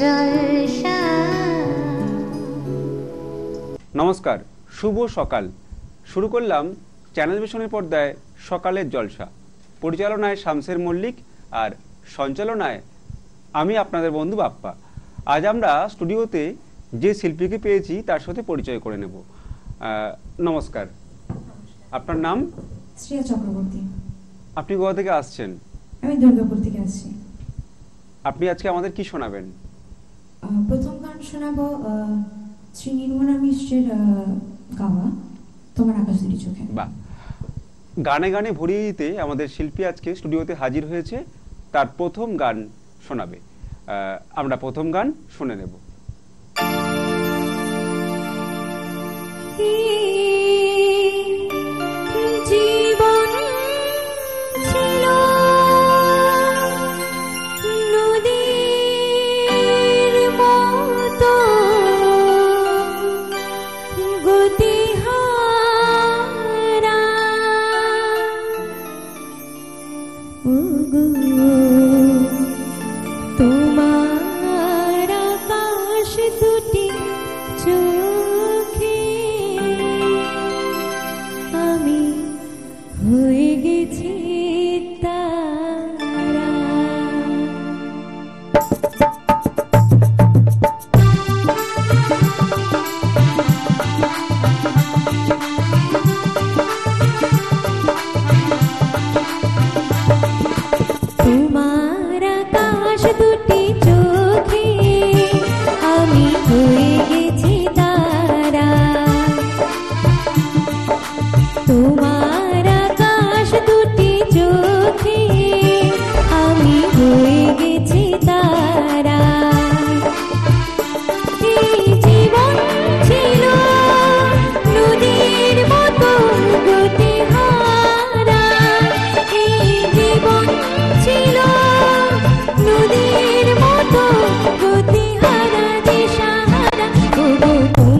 জলসা। নমস্কার শুভ সকাল। শুরু করলাম চ্যানেল ভিশনের পর্দায় সকালের জলসা। পরিচালনায় শামসের মল্লিক আর সঞ্চালনায় আমি আপনাদের বন্ধু বাপ্পা। আজ আমরা স্টুডিওতে যে শিল্পীকে পেয়েছি তার সাথে পরিচয় করে নেব। নমস্কার। আপনার নাম? শ্রেয়া চক্রবর্তী। আপনি কোথা থেকে আসছেন? আমি দুর্গাপুর থেকে আসছি। আপনি আজকে আমাদের কি শোনাবেন? প্রথম গান শোনাবো শ্রী নির্মলা মিশ্রের গাওয়া তোমার আকাশ দুটি চোখে। বাহ। গানে গানে ভরিয়ে দিতে আমাদের শিল্পী আজকে স্টুডিওতে হাজির হয়েছে তার প্রথম গান শোনাবে। আমরা প্রথম গান শুনে নেব।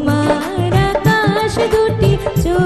माकाश दुटिचो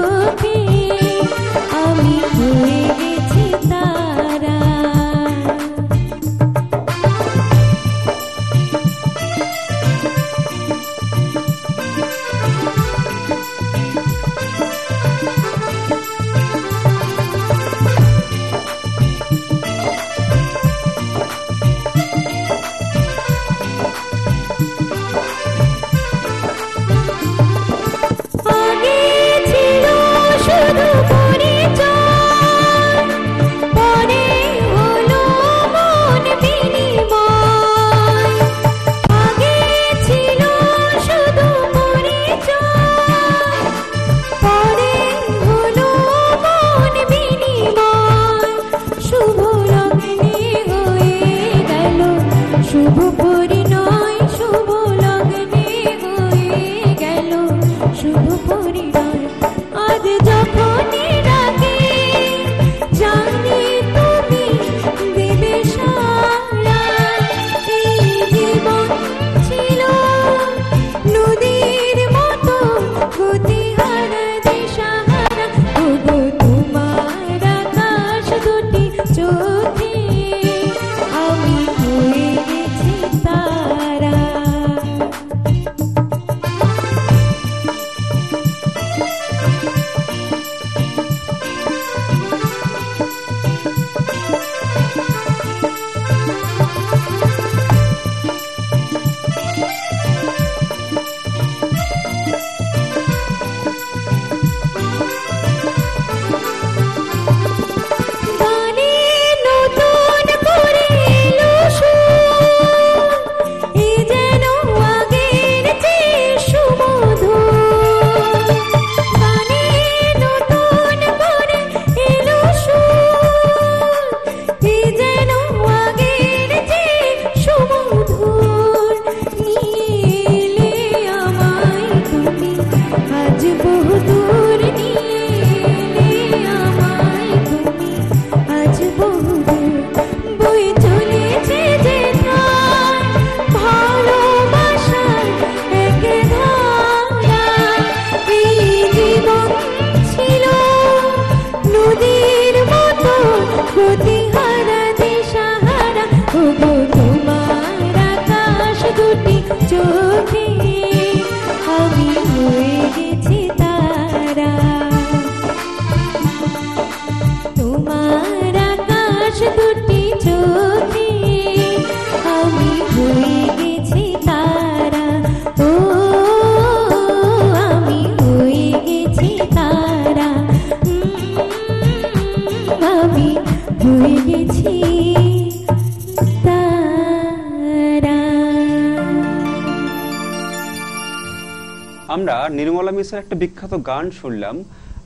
আমরা নির্মলা মিশ্রের একটা বিখ্যাত গান শুনলাম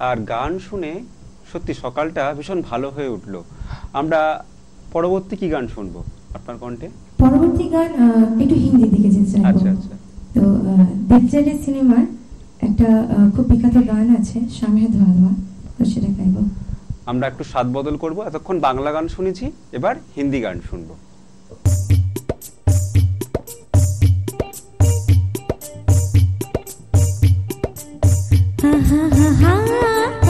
আর গান শুনে সত্যি সকালটা ভীষণ ভালো হয়ে উঠল। আমরা পরবর্তী কি গান শুনব আপনার কণ্ঠে? পরবর্তী গান একটু হিন্দি দিকে যেতে আচ্ছা আচ্ছা। তো দেবচারি সিনেমার একটা খুব বিখ্যাত গান আছে সামহে ধোয়া তো সেটা গাইবো। আমরা একটু স্বাদ বদল করব। এতক্ষণ বাংলা গান শুনেছি এবার হিন্দি গান শুনব। 啊哼哼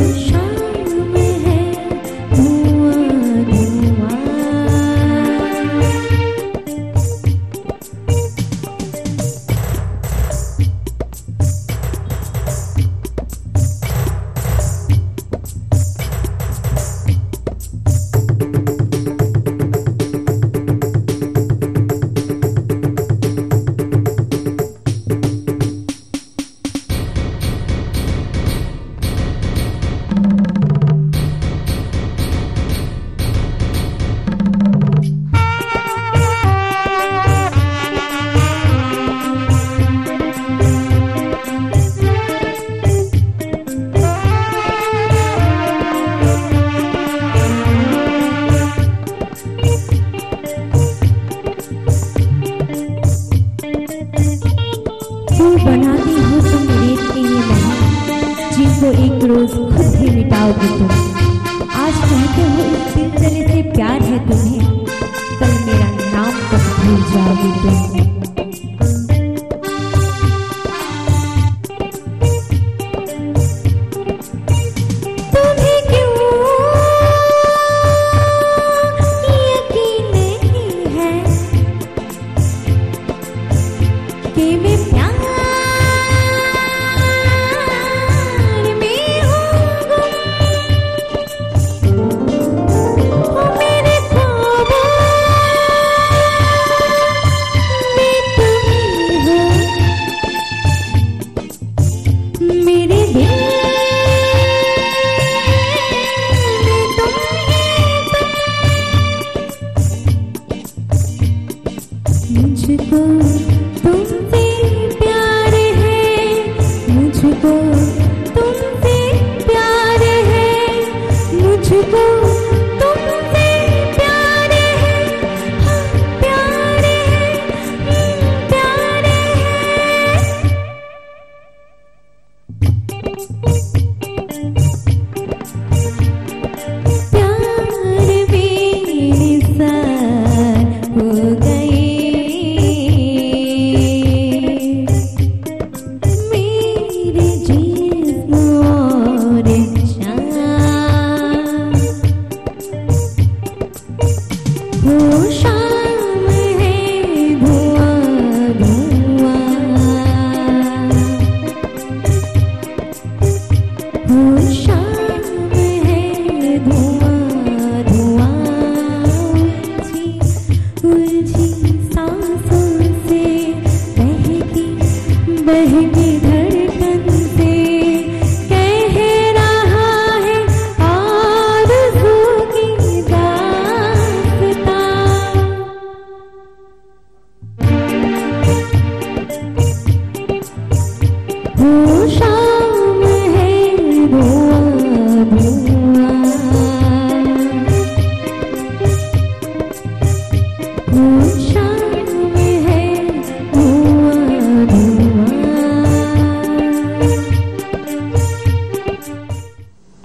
show.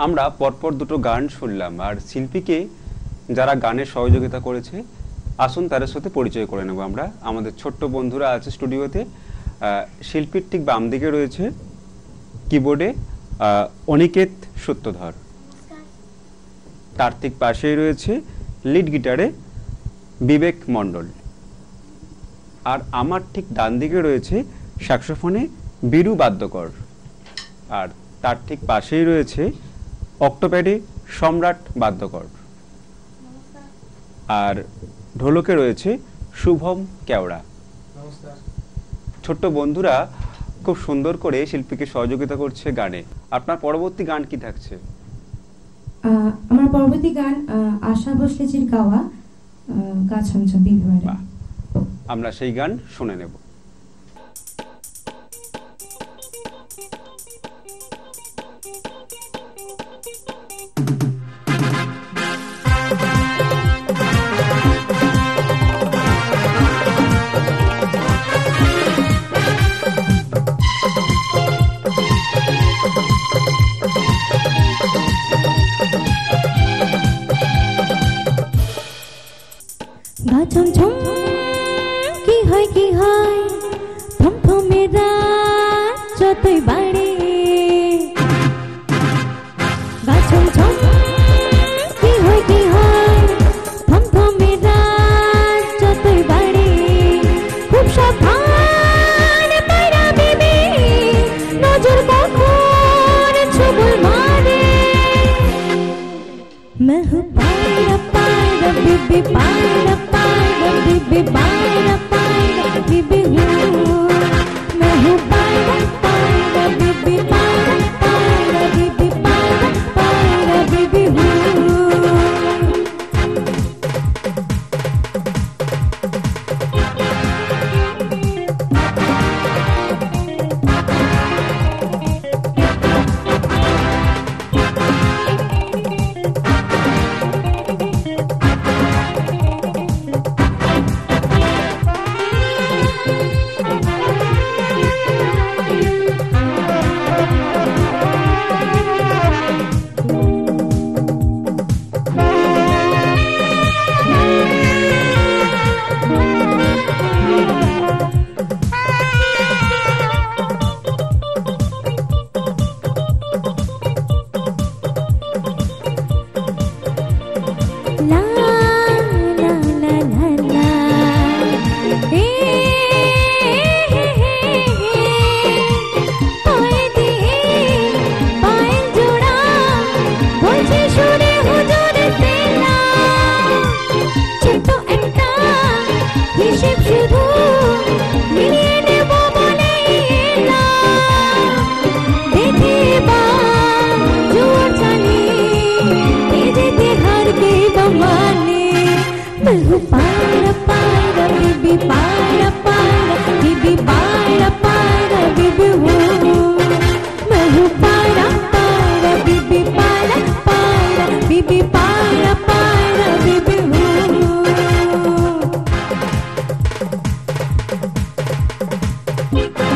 আমরা পরপর দুটো গান শুনলাম, আর শিল্পীকে যারা গানে সহযোগিতা করেছে, আসুন তাদের সাথে পরিচয় করে নেব আমরা। আমাদের ছোট্ট বন্ধুরা আছে স্টুডিওতে শিল্পীর ঠিক বাম দিকে রয়েছে কিবোর্ডে অনিকেত সত্যধর। তার ঠিক পাশেই রয়েছে লিড গিটারে বিবেক মণ্ডল। আর আমার ঠিক ডান দিকে রয়েছে স্যাক্সোফোনে বীরু বাদ্যকর। আর তার ঠিক পাশেই রয়েছে অক্টোপ্যাডে সম্রাট বাদ্যকর। আর ঢোলকে রয়েছে শুভম কেওড়া। ছোট্ট বন্ধুরা খুব সুন্দর করে শিল্পীকে সহযোগিতা করছে গানে। আপনার পরবর্তী গান কি থাকছে? আমার পরবর্তী গান আশা ভোসলেজির গাওয়া আহ, গা ছমছম বিবাহে বাহ। আমরা সেই গান শুনে নেব। গা ছমছম কি হয় কি হয় থমথমে রাত যতই বাড়ে Open up Bye.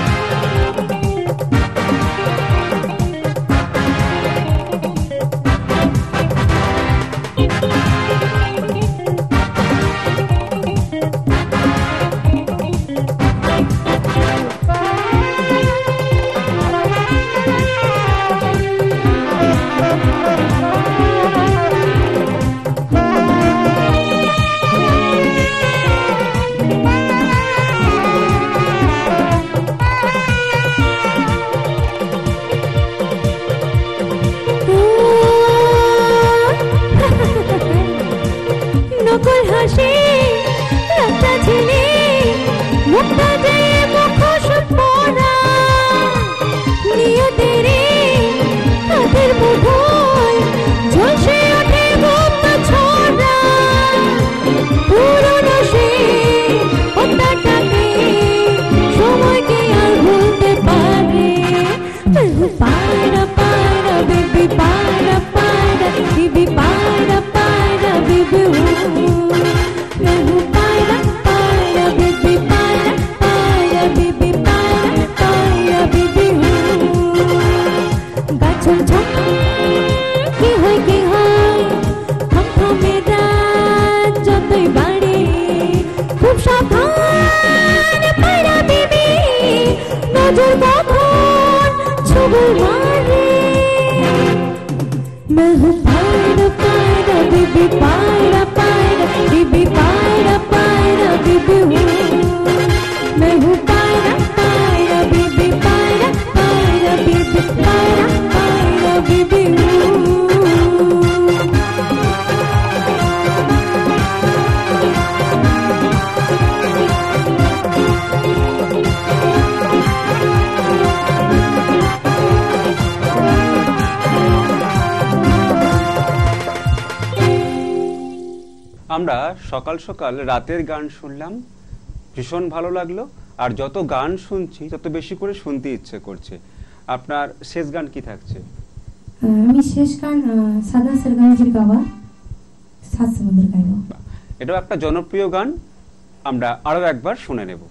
मैं हूँ पायरा पायरा बीबी पायरा पायरा बीबी पायरा। সকাল সকাল রাতের গান শুনলাম। ভীষণ ভালো লাগল। আর যত গান শুনছি তত বেশি করে শুনতে ইচ্ছে করছে। আপনার শেষ গান কি থাকছে? আমি শেষ গান সাদা সাত সমুদ্র গাইব। এটাও একটা জনপ্রিয় গান। আমরা আরও একবার শুনে নেব।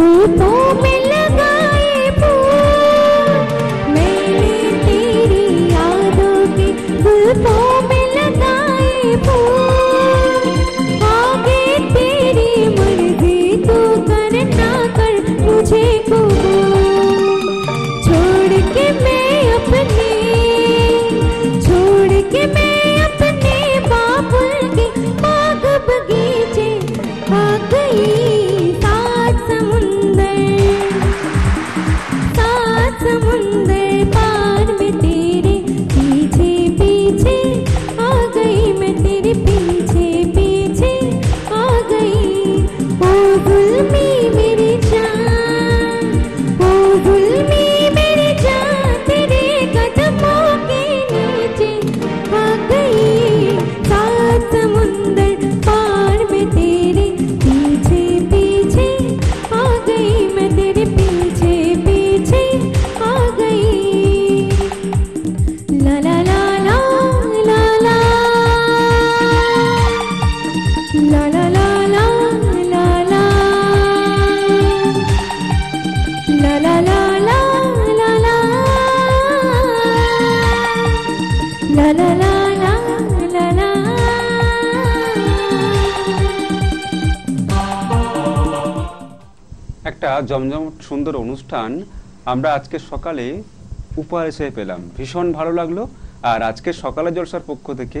Hãy subscribe অনুষ্ঠান আমরা আজকে সকালে উপহার হিসেবে পেলাম। ভীষণ ভালো লাগল। আর আজকে সকালে জলসার পক্ষ থেকে,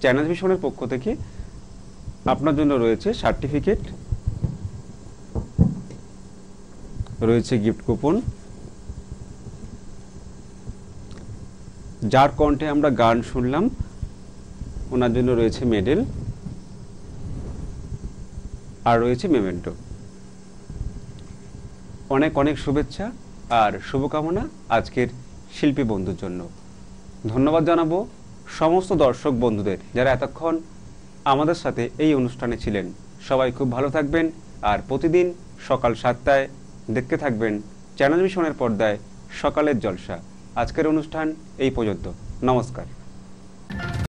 চ্যানেল ভিশনের পক্ষ থেকে আপনার জন্য রয়েছে সার্টিফিকেট। রয়েছে গিফট কুপন। যার কণ্ঠে আমরা গান শুনলাম, ওনার জন্য রয়েছে মেডেল। আর রয়েছে মেমেন্টো। অনেক অনেক শুভেচ্ছা আর শুভকামনা আজকের শিল্পী বন্ধুর জন্য। ধন্যবাদ জানাব সমস্ত দর্শক বন্ধুদের যারা এতক্ষণ আমাদের সাথে এই অনুষ্ঠানে ছিলেন। সবাই খুব ভালো থাকবেন আর প্রতিদিন সকাল সাতটায় দেখতে থাকবেন চ্যানেল মিশনের পর্দায় সকালের জলসা। আজকের অনুষ্ঠান এই পর্যন্ত। নমস্কার।